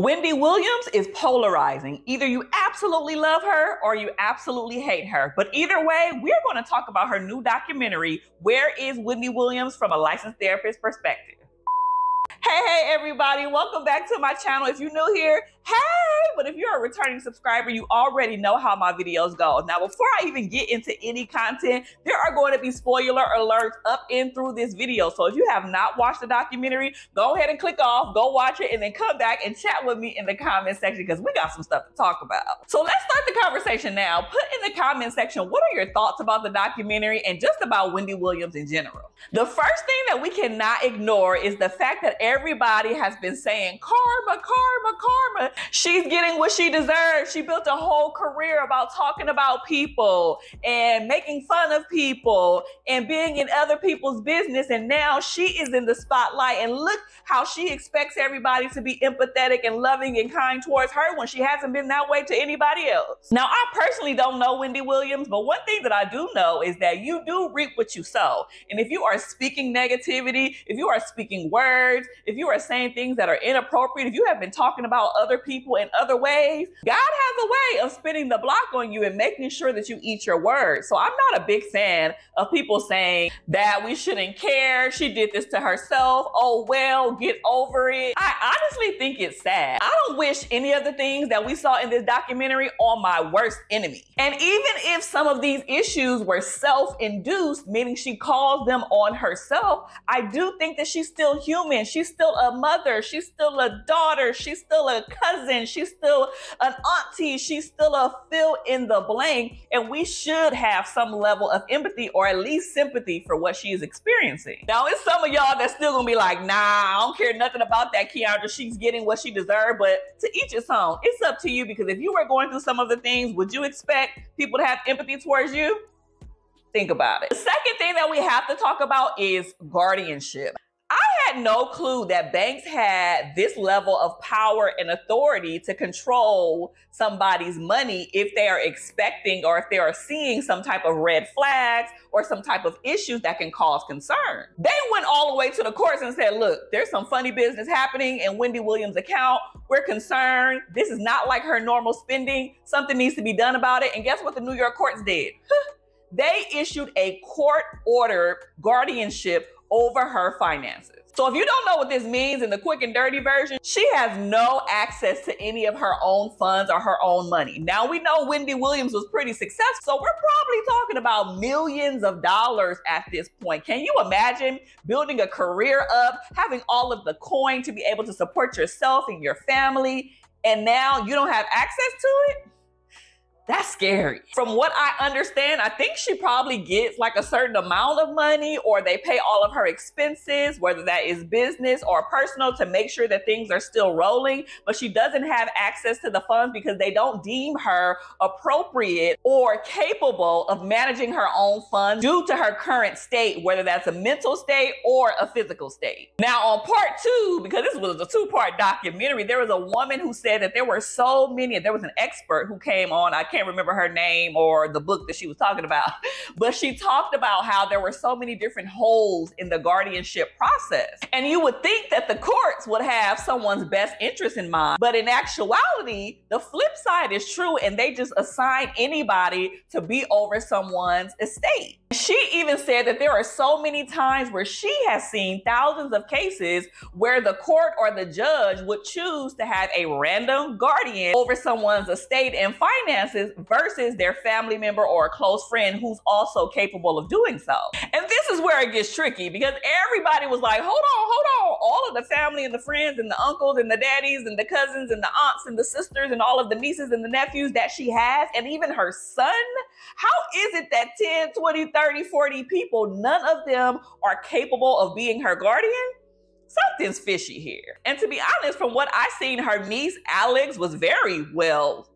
Wendy Williams is polarizing. Either you absolutely love her or you absolutely hate her. But either way, we're going to talk about her new documentary, Where is Wendy Williams from a licensed therapist perspective. Hey, hey, everybody. Welcome back to my channel. If you're new here, hey, but if you're a returning subscriber, you already know how my videos go. Now, before I even get into any content, there are going to be spoiler alerts up and through this video. So if you have not watched the documentary, go ahead and click off, go watch it, and then come back and chat with me in the comment section because we got some stuff to talk about. So let's start the conversation now. Put in the comment section, what are your thoughts about the documentary and just about Wendy Williams in general? The first thing that we cannot ignore is the fact that everybody has been saying karma, karma, karma. She's getting what she deserves. She built a whole career about talking about people and making fun of people and being in other people's business. And now she is in the spotlight. And look how she expects everybody to be empathetic and loving and kind towards her when she hasn't been that way to anybody else. Now, I personally don't know Wendy Williams, but one thing that I do know is that you do reap what you sow. And if you are speaking negativity, if you are speaking words, if you are saying things that are inappropriate, if you have been talking about other people in other ways, God has a way of spinning the block on you and making sure that you eat your words. So I'm not a big fan of people saying that we shouldn't care. She did this to herself. Oh, well, get over it. I honestly think it's sad. I don't wish any of the things that we saw in this documentary on my worst enemy. And even if some of these issues were self induced, meaning she caused them on herself, I do think that she's still human. She's still a mother. She's still a daughter. She's still a cousin. She's still an auntie. She's still a fill in the blank. And we should have some level of empathy or at least sympathy for what she is experiencing. Now, it's some of y'all that's still gonna be like, nah, I don't care nothing about that, Kiaundra. She's getting what she deserved. But to each his own. It's up to you because if you were going through some of the things, would you expect people to have empathy towards you? Think about it. The second thing that we have to talk about is guardianship. Had no clue that banks had this level of power and authority to control somebody's money if they are expecting or if they are seeing some type of red flags or some type of issues that can cause concern. They went all the way to the courts and said, look, there's some funny business happening in Wendy Williams' account. We're concerned. This is not like her normal spending. Something needs to be done about it. And guess what the New York courts did? they issued a court order guardianship over her finances. So if you don't know what this means in the quick and dirty version, she has no access to any of her own funds or her own money. Now we know Wendy Williams was pretty successful, so we're probably talking about millions of dollars at this point. Can you imagine building a career up, having all of the coin to be able to support yourself and your family, and now you don't have access to it? That's scary. From what I understand, I think she probably gets like a certain amount of money or they pay all of her expenses, whether that is business or personal, to make sure that things are still rolling. But she doesn't have access to the funds because they don't deem her appropriate or capable of managing her own funds due to her current state, whether that's a mental state or a physical state. Now, on part two, because this was a two part documentary, there was a woman who said that there were so many, there was an expert who came on. I can't can't remember her name or the book that she was talking about, but she talked about how there were so many different holes in the guardianship process. And you would think that the courts would have someone's best interest in mind, but in actuality, the flip side is true, and they just assign anybody to be over someone's estate. She even said that there are so many times where she has seen thousands of cases where the court or the judge would choose to have a random guardian over someone's estate and finances versus their family member or a close friend who's also capable of doing so. And this is where it gets tricky because everybody was like, hold on, hold on. All of the family and the friends and the uncles and the daddies and the cousins and the aunts and the sisters and all of the nieces and the nephews that she has, and even her son. How is it that 10, 20, 30, 40 people, none of them are capable of being her guardian, something's fishy here. And to be honest, from what I seen, her niece Alex was very well.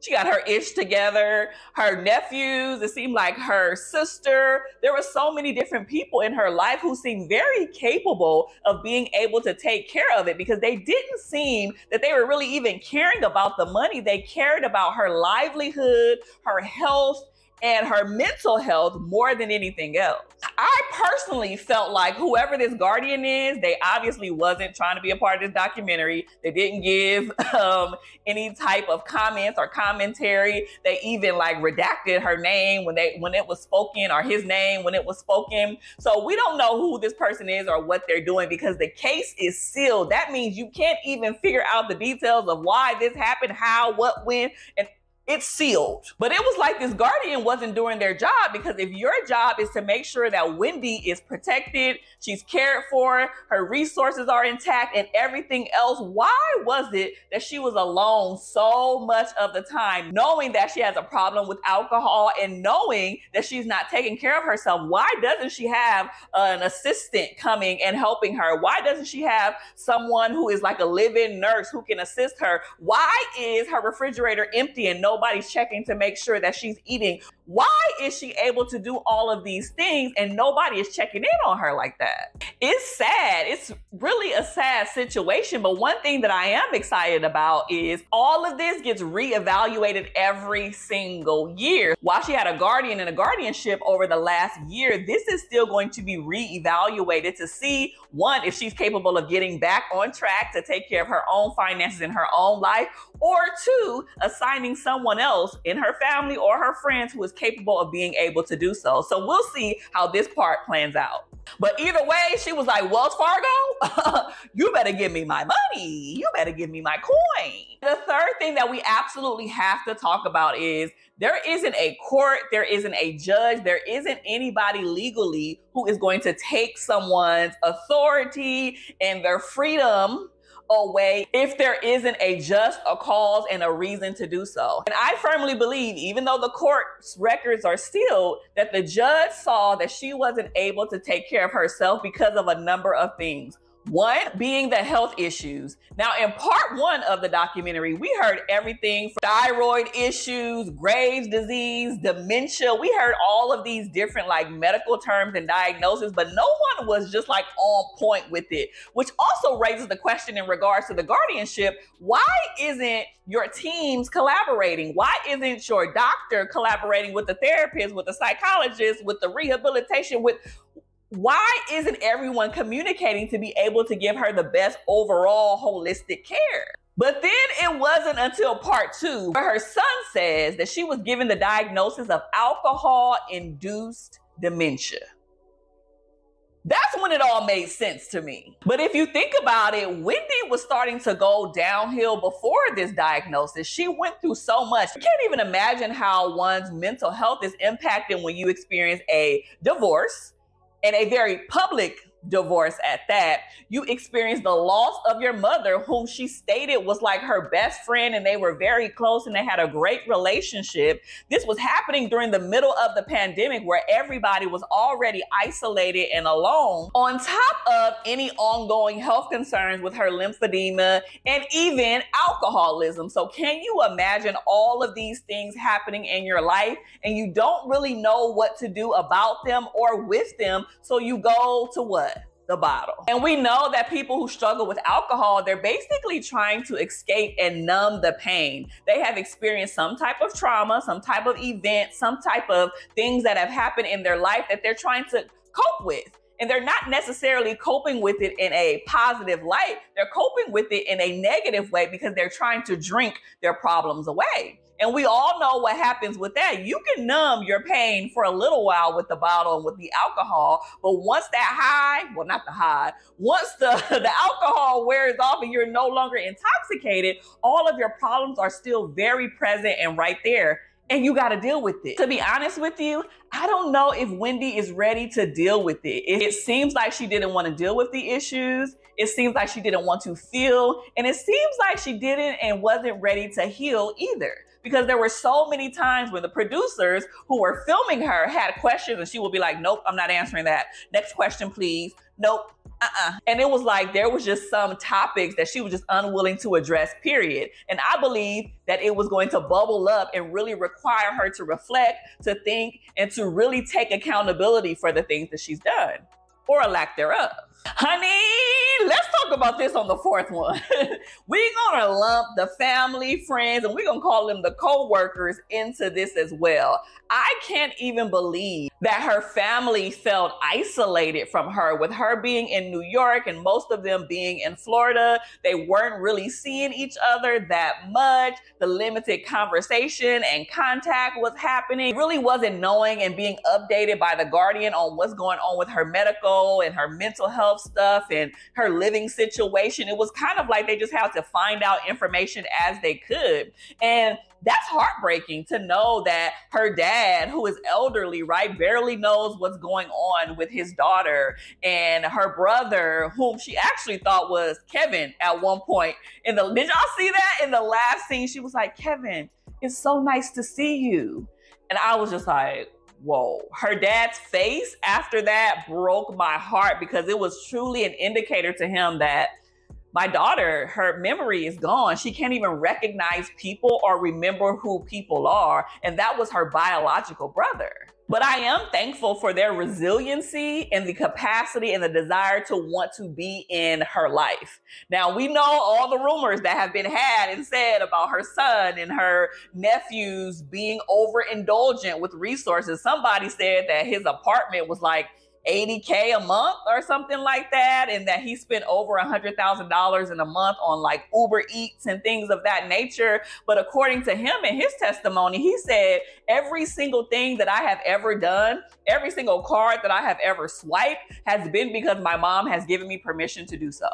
She got her ish together, her nephews, it seemed like her sister. There were so many different people in her life who seemed very capable of being able to take care of it because they didn't seem that they were really even caring about the money. They cared about her livelihood, her health, and her mental health more than anything else. I personally felt like whoever this guardian is, they obviously wasn't trying to be a part of this documentary. They didn't give um, any type of comments or commentary. They even like redacted her name when they when it was spoken or his name when it was spoken. So we don't know who this person is or what they're doing because the case is sealed. That means you can't even figure out the details of why this happened, how, what, when, and it's sealed. But it was like this guardian wasn't doing their job because if your job is to make sure that Wendy is protected, she's cared for, her resources are intact, and everything else, why was it that she was alone so much of the time, knowing that she has a problem with alcohol and knowing that she's not taking care of herself? Why doesn't she have an assistant coming and helping her? Why doesn't she have someone who is like a live in nurse who can assist her? Why is her refrigerator empty and no nobody's checking to make sure that she's eating. Why is she able to do all of these things and nobody is checking in on her like that? It's sad. It's really a sad situation. But one thing that I am excited about is all of this gets reevaluated every single year. While she had a guardian and a guardianship over the last year, this is still going to be reevaluated to see one, if she's capable of getting back on track to take care of her own finances in her own life, or two, assigning someone else in her family or her friends who is capable of being able to do so. So we'll see how this part plans out. But either way, she was like, Wells Fargo, you better give me my money. You better give me my coin. The third thing that we absolutely have to talk about is there isn't a court, there isn't a judge, there isn't anybody legally who is going to take someone's authority and their freedom away if there isn't a just a cause and a reason to do so. And I firmly believe, even though the court's records are sealed, that the judge saw that she wasn't able to take care of herself because of a number of things. One being the health issues. Now, in part one of the documentary, we heard everything from thyroid issues, Graves' disease, dementia. We heard all of these different like medical terms and diagnoses, but no one was just like on point with it, which also raises the question in regards to the guardianship. Why isn't your teams collaborating? Why isn't your doctor collaborating with the therapist, with the psychologist, with the rehabilitation, with why isn't everyone communicating to be able to give her the best overall holistic care? But then it wasn't until part two where her son says that she was given the diagnosis of alcohol induced dementia. That's when it all made sense to me. But if you think about it, Wendy was starting to go downhill before this diagnosis. She went through so much. You can't even imagine how one's mental health is impacted when you experience a divorce and a very public divorce at that, you experienced the loss of your mother, whom she stated was like her best friend, and they were very close and they had a great relationship. This was happening during the middle of the pandemic where everybody was already isolated and alone, on top of any ongoing health concerns with her lymphedema and even alcoholism. So, can you imagine all of these things happening in your life and you don't really know what to do about them or with them? So, you go to what? The bottle. And we know that people who struggle with alcohol, they're basically trying to escape and numb the pain. They have experienced some type of trauma, some type of event, some type of things that have happened in their life that they're trying to cope with. And they're not necessarily coping with it in a positive light. They're coping with it in a negative way because they're trying to drink their problems away. And we all know what happens with that. You can numb your pain for a little while with the bottle and with the alcohol, but once that high, well, not the high, once the, the alcohol wears off and you're no longer intoxicated, all of your problems are still very present and right there and you got to deal with it. To be honest with you, I don't know if Wendy is ready to deal with it. It seems like she didn't want to deal with the issues. It seems like she didn't want to feel. And it seems like she didn't and wasn't ready to heal either because there were so many times when the producers who were filming her had questions and she would be like, Nope, I'm not answering that. Next question, please. Nope. Uh-uh. And it was like there was just some topics that she was just unwilling to address, period. And I believe that it was going to bubble up and really require her to reflect, to think, and to really take accountability for the things that she's done. Or a lack thereof. Honey, let's talk about this on the fourth one. we're gonna lump the family, friends, and we're gonna call them the co-workers into this as well. I can't even believe that her family felt isolated from her, with her being in New York and most of them being in Florida. They weren't really seeing each other that much. The limited conversation and contact was happening. Really wasn't knowing and being updated by the Guardian on what's going on with her medical and her mental health stuff and her living situation. It was kind of like they just had to find out information as they could. And that's heartbreaking to know that her dad, who is elderly, right, barely knows what's going on with his daughter, and her brother, whom she actually thought was Kevin at one point. In the did y'all see that in the last scene? She was like, Kevin, it's so nice to see you. And I was just like, whoa. Her dad's face after that broke my heart because it was truly an indicator to him that my daughter, her memory is gone. She can't even recognize people or remember who people are. And that was her biological brother. But I am thankful for their resiliency and the capacity and the desire to want to be in her life. Now, we know all the rumors that have been had and said about her son and her nephews being overindulgent with resources. Somebody said that his apartment was like 80k a month or something like that and that he spent over a hundred thousand dollars in a month on like uber eats and things of that nature. But according to him in his testimony he said every single thing that i have ever done every single card that i have ever swiped has been because my mom has given me permission to do so.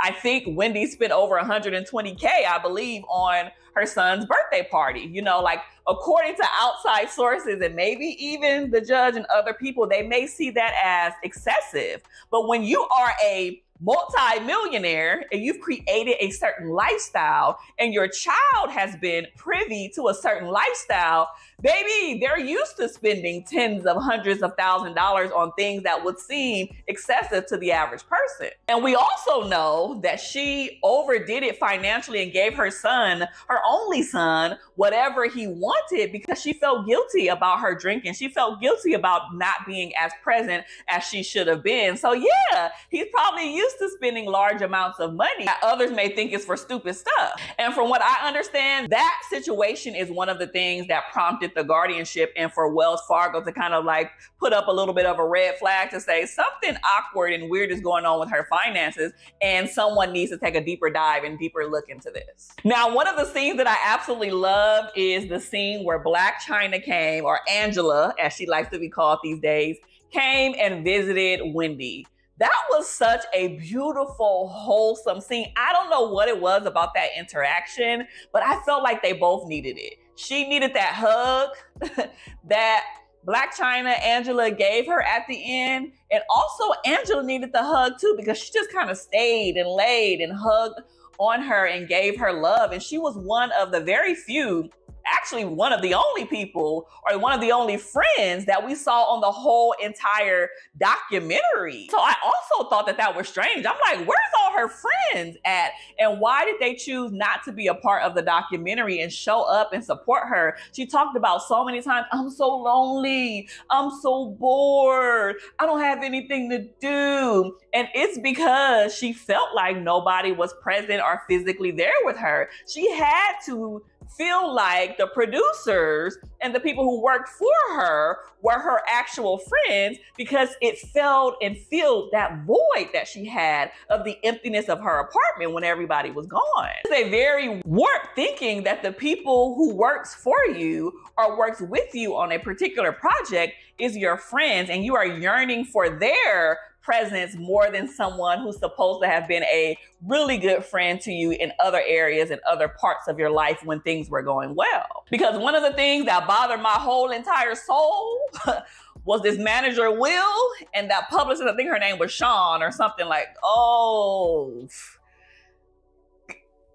I think wendy spent over 120k i believe on her son's birthday party. You know, like according to outside sources and maybe even the judge and other people, they may see that as excessive. But when you are a multi-millionaire and you've created a certain lifestyle and your child has been privy to a certain lifestyle baby they're used to spending tens of hundreds of thousand dollars on things that would seem excessive to the average person and we also know that she overdid it financially and gave her son her only son whatever he wanted because she felt guilty about her drinking she felt guilty about not being as present as she should have been so yeah he's probably used to spending large amounts of money. that Others may think it's for stupid stuff. And from what I understand, that situation is one of the things that prompted the guardianship and for Wells Fargo to kind of like put up a little bit of a red flag to say something awkward and weird is going on with her finances and someone needs to take a deeper dive and deeper look into this. Now, one of the scenes that I absolutely love is the scene where Blac Chyna came, or Angela, as she likes to be called these days, came and visited Wendy that was such a beautiful, wholesome scene. I don't know what it was about that interaction, but I felt like they both needed it. She needed that hug that Blac Chyna Angela gave her at the end. And also, Angela needed the hug too because she just kind of stayed and laid and hugged on her and gave her love. And she was one of the very few actually one of the only people or one of the only friends that we saw on the whole entire documentary. So I also thought that that was strange. I'm like, where's all her friends at? And why did they choose not to be a part of the documentary and show up and support her? She talked about so many times, I'm so lonely. I'm so bored. I don't have anything to do. And it's because she felt like nobody was present or physically there with her. She had to feel like the producers and the people who worked for her were her actual friends because it filled and filled that void that she had of the emptiness of her apartment when everybody was gone. It's a very warped thinking that the people who works for you or works with you on a particular project is your friends and you are yearning for their presence more than someone who's supposed to have been a really good friend to you in other areas and other parts of your life when things were going well. Because one of the things that bothered my whole entire soul was this manager Will and that publicist, I think her name was Shawn or something like, oh,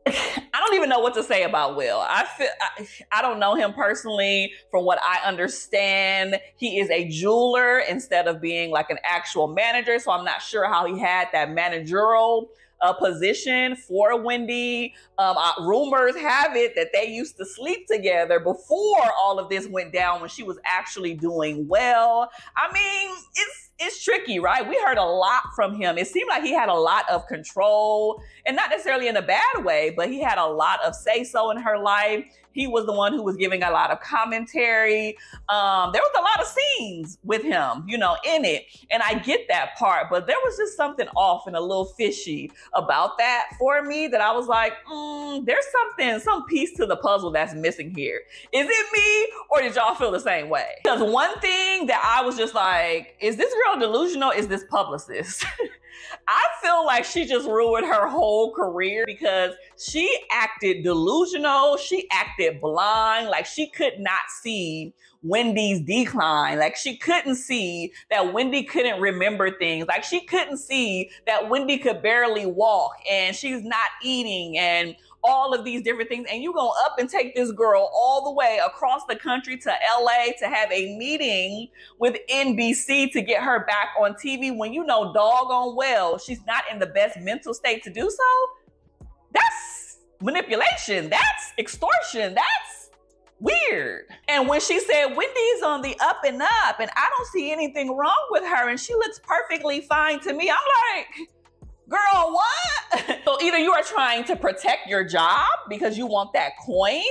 I don't even know what to say about Will. I feel I, I, don't know him personally. From what I understand, he is a jeweler instead of being like an actual manager. So I'm not sure how he had that managerial a position for Wendy. Um, rumors have it that they used to sleep together before all of this went down when she was actually doing well. I mean, it's it's tricky, right? We heard a lot from him. It seemed like he had a lot of control and not necessarily in a bad way, but he had a lot of say so in her life. He was the one who was giving a lot of commentary. Um, there was a lot of scenes with him, you know, in it. And I get that part, but there was just something off and a little fishy about that for me that I was like, mm, there's something, some piece to the puzzle that's missing here. Is it me or did y'all feel the same way? Because one thing that I was just like, is this girl delusional? Is this publicist? I feel like she just ruined her whole career because she acted delusional. She acted blind. Like she could not see Wendy's decline. Like she couldn't see that Wendy couldn't remember things. Like she couldn't see that Wendy could barely walk and she's not eating and all of these different things. And you go up and take this girl all the way across the country to LA to have a meeting with NBC to get her back on TV when you know doggone well she's not in the best mental state to do so. That's manipulation. That's extortion. That's weird. And when she said Wendy's on the up and up and I don't see anything wrong with her and she looks perfectly fine to me, I'm like, Girl, what? so either you are trying to protect your job because you want that coin,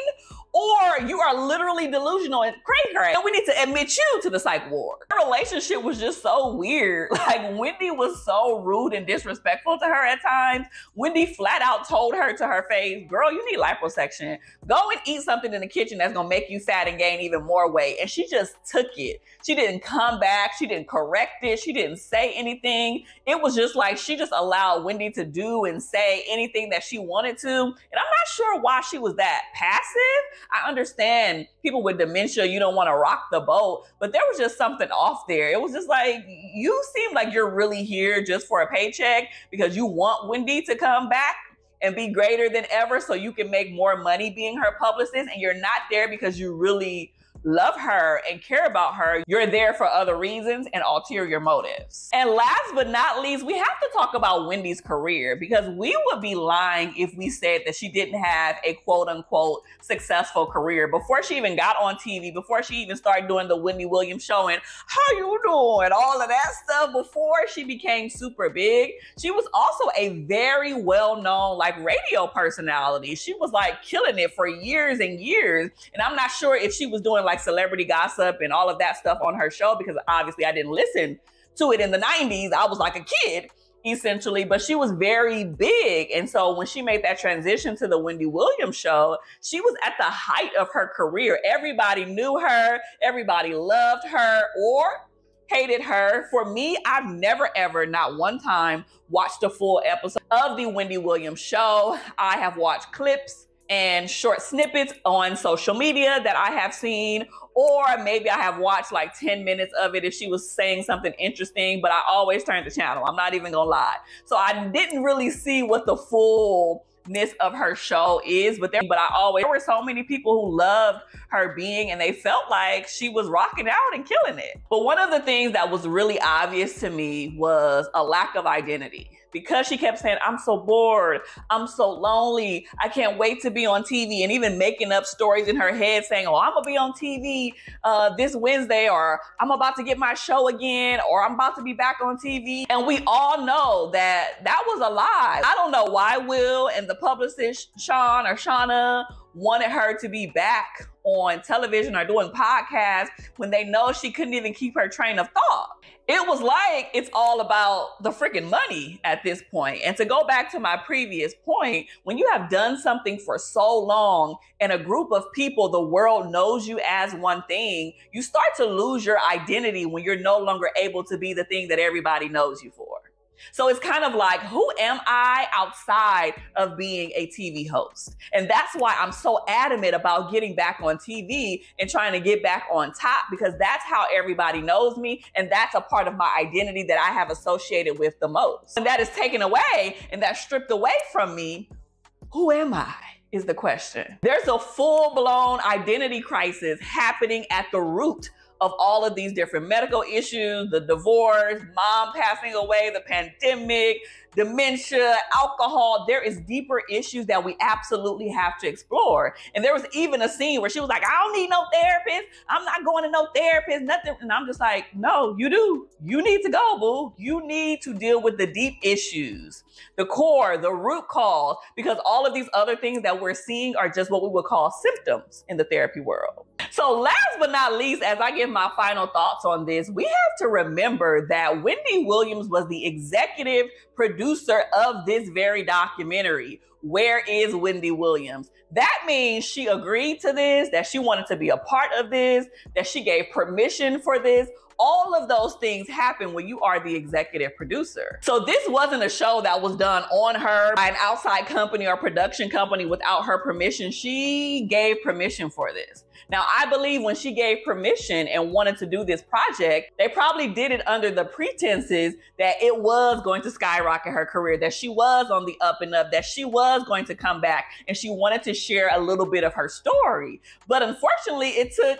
or you are literally delusional and crazy. And we need to admit you to the psych ward. Her relationship was just so weird. Like Wendy was so rude and disrespectful to her at times. Wendy flat out told her to her face, girl, you need liposuction. Go and eat something in the kitchen that's gonna make you fat and gain even more weight. And she just took it. She didn't come back. She didn't correct it. She didn't say anything. It was just like she just allowed Wendy to do and say anything that she wanted to. And I'm not sure why she was that passive. I understand people with dementia, you don't want to rock the boat, but there was just something off there. It was just like, you seem like you're really here just for a paycheck because you want Wendy to come back and be greater than ever so you can make more money being her publicist and you're not there because you really love her and care about her, you're there for other reasons and ulterior motives. And last but not least, we have to talk about Wendy's career because we would be lying if we said that she didn't have a quote unquote successful career before she even got on TV, before she even started doing the Wendy Williams show and how you doing, all of that stuff before she became super big. She was also a very well-known like radio personality. She was like killing it for years and years. And I'm not sure if she was doing like like celebrity gossip and all of that stuff on her show because obviously I didn't listen to it in the 90s. I was like a kid essentially, but she was very big. And so when she made that transition to the Wendy Williams show, she was at the height of her career. Everybody knew her, everybody loved her or hated her. For me, I've never ever, not one time, watched a full episode of the Wendy Williams show. I have watched clips and short snippets on social media that I have seen, or maybe I have watched like 10 minutes of it if she was saying something interesting, but I always turn the channel. I'm not even gonna lie. So I didn't really see what the fullness of her show is, but there, but I always, there were so many people who loved her being and they felt like she was rocking out and killing it. But one of the things that was really obvious to me was a lack of identity because she kept saying, I'm so bored, I'm so lonely, I can't wait to be on TV, and even making up stories in her head saying, Oh, I'm gonna be on TV uh, this Wednesday, or I'm about to get my show again, or I'm about to be back on TV. And we all know that that was a lie. I don't know why Will and the publicist, Shawn or Shauna, wanted her to be back on television or doing podcasts when they know she couldn't even keep her train of thought it was like it's all about the freaking money at this point. And to go back to my previous point, when you have done something for so long and a group of people, the world knows you as one thing, you start to lose your identity when you're no longer able to be the thing that everybody knows you for. So it's kind of like, who am I outside of being a TV host? And that's why I'm so adamant about getting back on TV and trying to get back on top because that's how everybody knows me. And that's a part of my identity that I have associated with the most. And that is taken away and that's stripped away from me. Who am I? Is the question. There's a full blown identity crisis happening at the root of all of these different medical issues, the divorce, mom passing away, the pandemic, dementia, alcohol. There is deeper issues that we absolutely have to explore. And there was even a scene where she was like, I don't need no therapist. I'm not going to no therapist, nothing. And I'm just like, no, you do. You need to go, boo. You need to deal with the deep issues, the core, the root cause, because all of these other things that we're seeing are just what we would call symptoms in the therapy world. So, last but not least, as I give my final thoughts on this, we have to remember that Wendy Williams was the executive producer of this very documentary. Where is Wendy Williams? That means she agreed to this, that she wanted to be a part of this, that she gave permission for this all of those things happen when you are the executive producer. So this wasn't a show that was done on her by an outside company or production company without her permission. She gave permission for this. Now, I believe when she gave permission and wanted to do this project, they probably did it under the pretenses that it was going to skyrocket her career, that she was on the up and up, that she was going to come back and she wanted to share a little bit of her story. But unfortunately, it took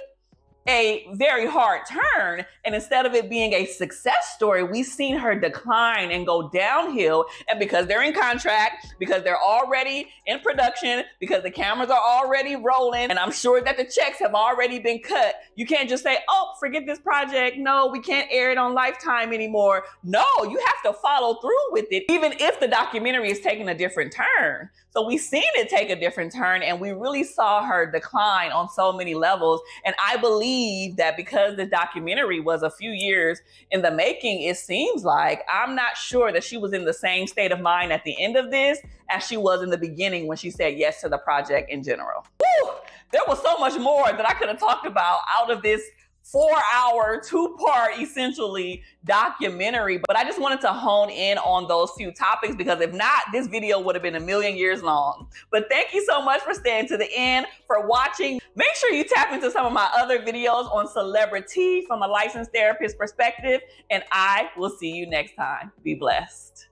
a very hard turn. And instead of it being a success story, we've seen her decline and go downhill. And because they're in contract, because they're already in production, because the cameras are already rolling, and I'm sure that the checks have already been cut, you can't just say, oh, forget this project. No, we can't air it on Lifetime anymore. No, you have to follow through with it, even if the documentary is taking a different turn. So we've seen it take a different turn, and we really saw her decline on so many levels. And I believe that because the documentary was a few years in the making, it seems like I'm not sure that she was in the same state of mind at the end of this as she was in the beginning when she said yes to the project in general. Woo! There was so much more that I could have talked about out of this four hour, two part essentially documentary. But I just wanted to hone in on those few topics because if not, this video would have been a million years long. But thank you so much for staying to the end, for watching. Make sure you tap into some of my other videos on celebrity from a licensed therapist perspective. And I will see you next time. Be blessed.